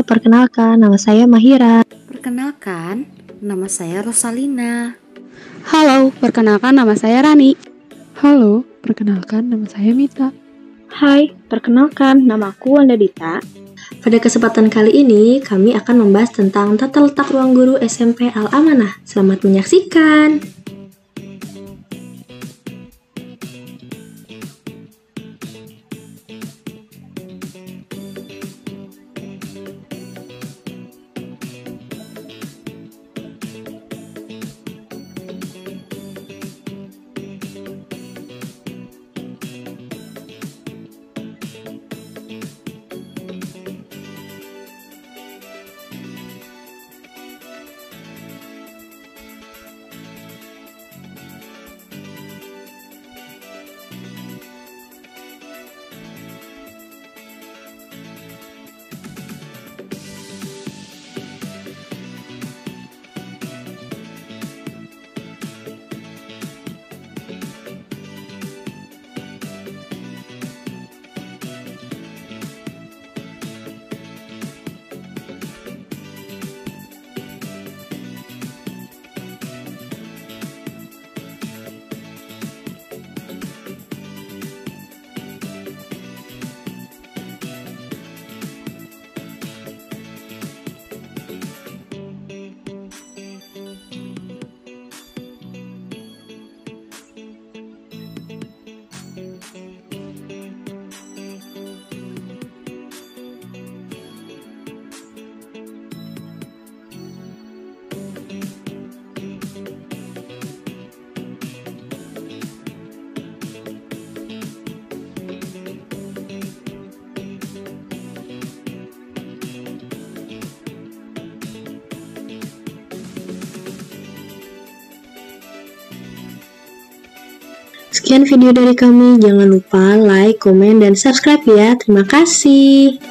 Perkenalkan nama saya Mahira. Perkenalkan, nama saya Rosalina. Halo, perkenalkan nama saya Rani. Halo, perkenalkan nama saya Mita. Hai, perkenalkan nama aku Wanda Dita. Pada kesempatan kali ini, kami akan membahas tentang tata letak ruang guru SMP Al-Amanah. Selamat menyaksikan! Sekian video dari kami, jangan lupa like, komen, dan subscribe ya. Terima kasih.